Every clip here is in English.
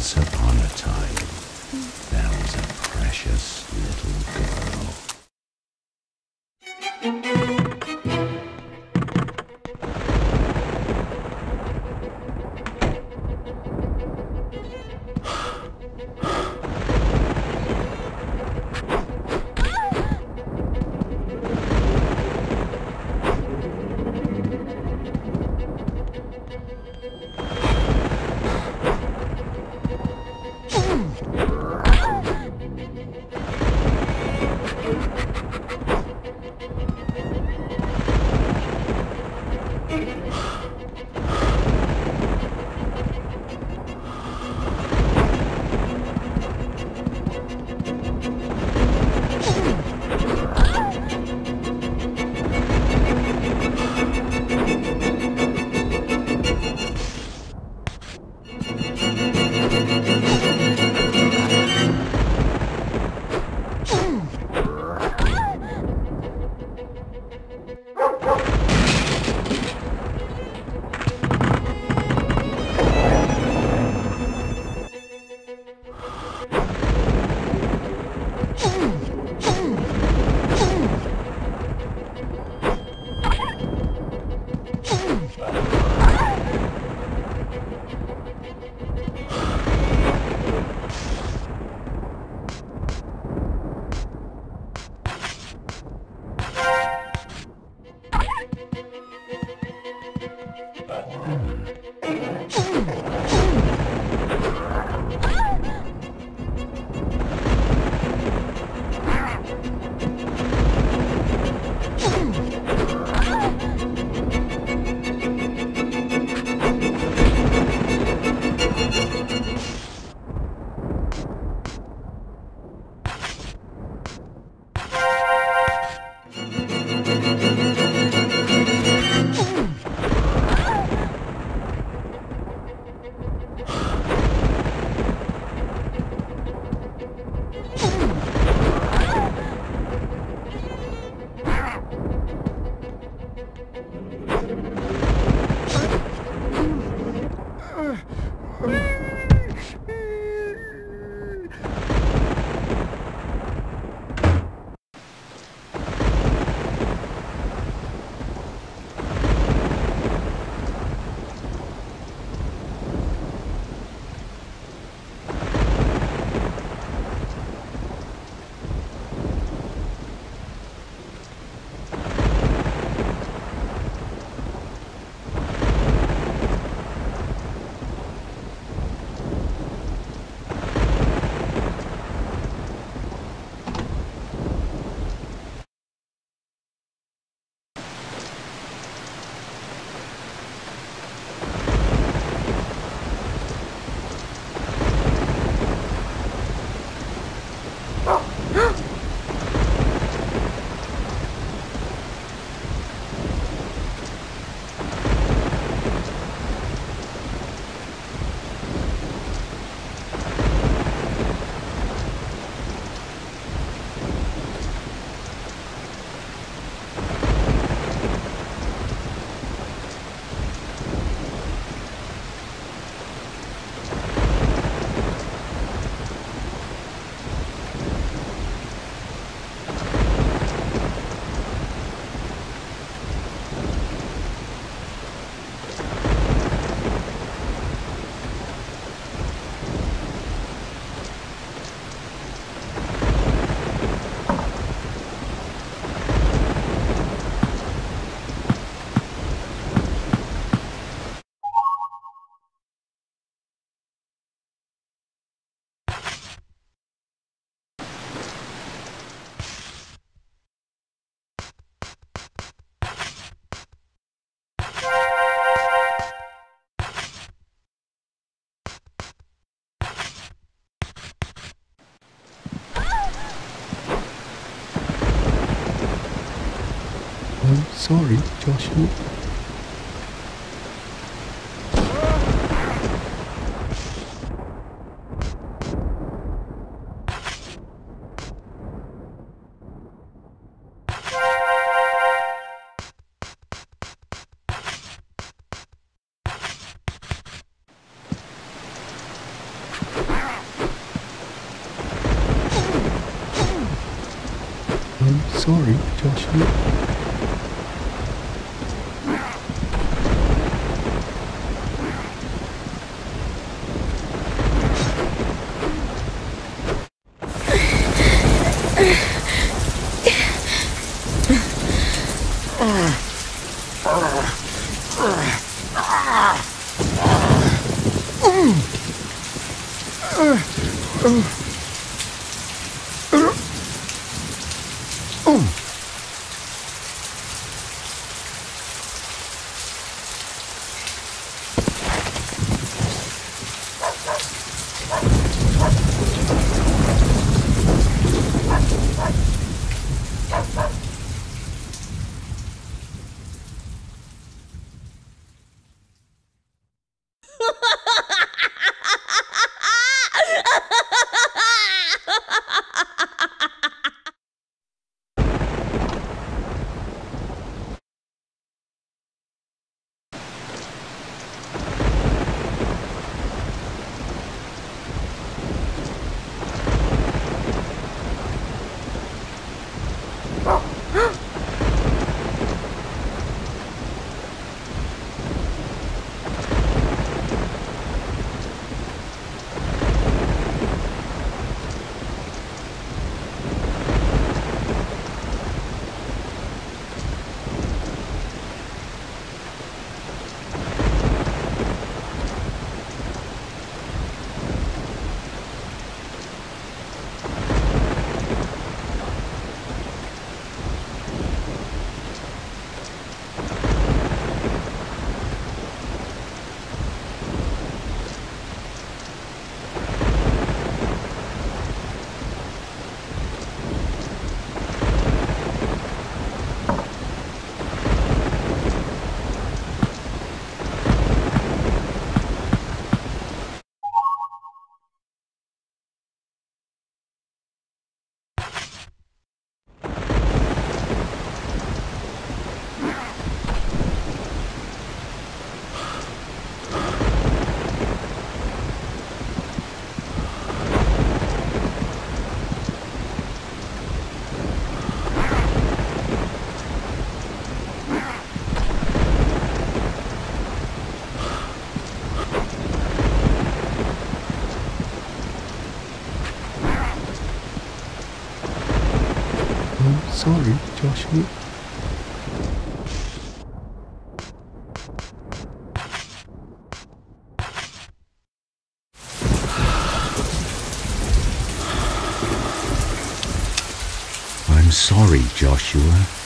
Once upon a time, there was a precious little girl. sorry, Joshua. I'm sorry, Joshua. I'm sorry, Joshua. I'm sorry, Joshua.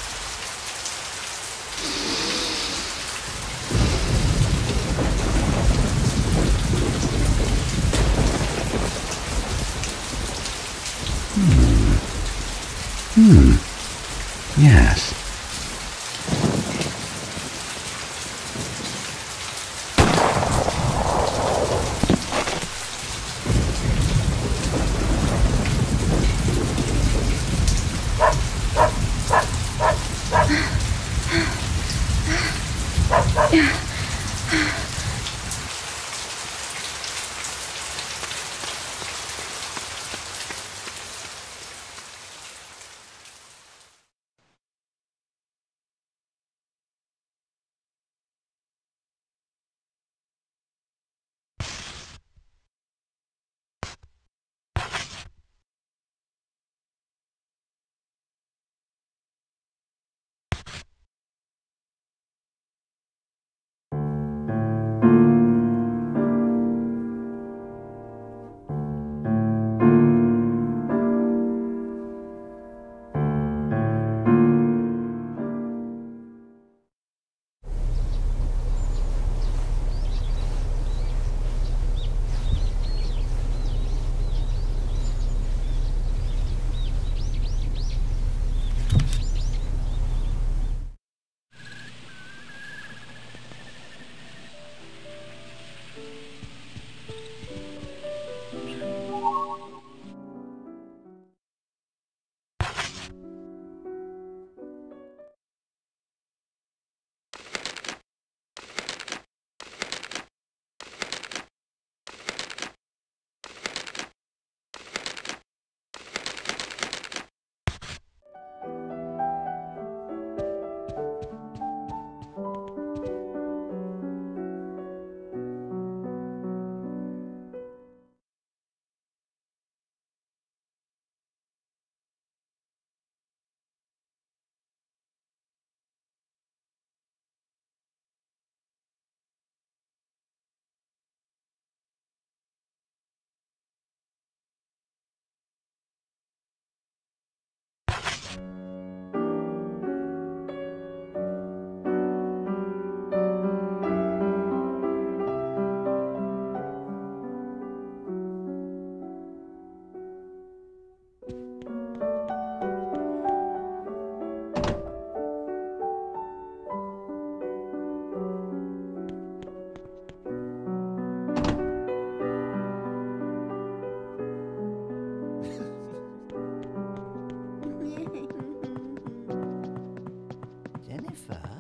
offer.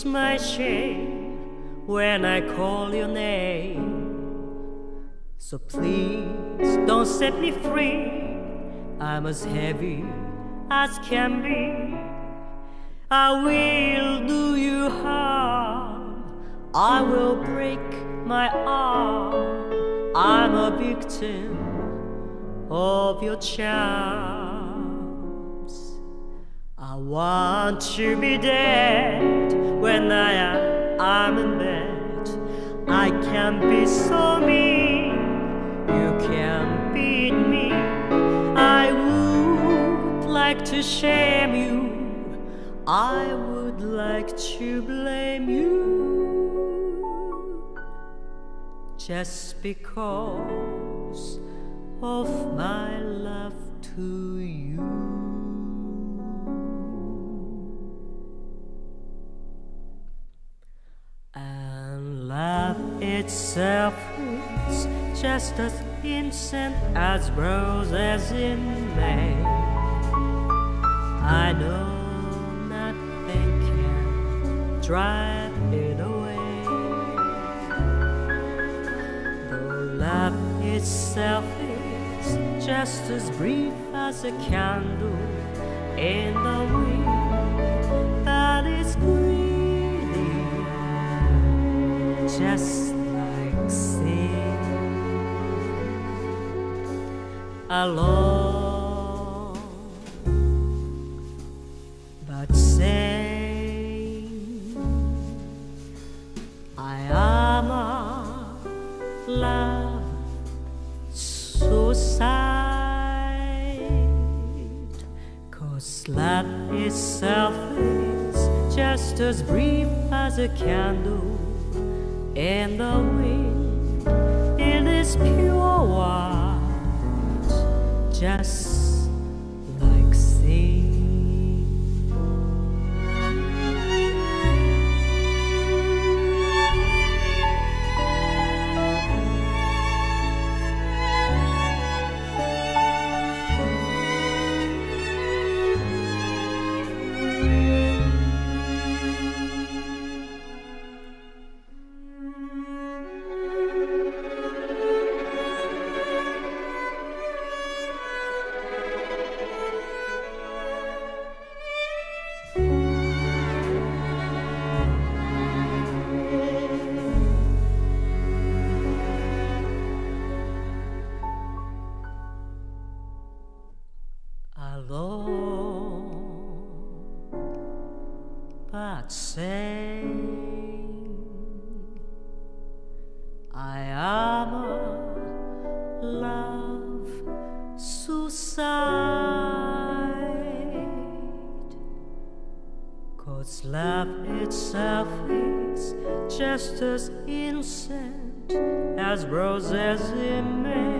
Is my shame when I call your name? So please don't set me free. I'm as heavy as can be. I will do you harm. I will break my arm. I'm a victim of your charms. I want to be dead when I am in bed. I can be so mean, you can beat me. I would like to shame you. I would like to blame you just because of my love to you. Love itself is just as innocent as roses in May. I know nothing can drive it away. Though love itself is just as brief as a candle in the wind that is greedy, just like sin. Alone, but sane. I am a love suicide. Cause love itself is just as brief as a candle in the wind. in It is pure white, just as innocent as roses in May.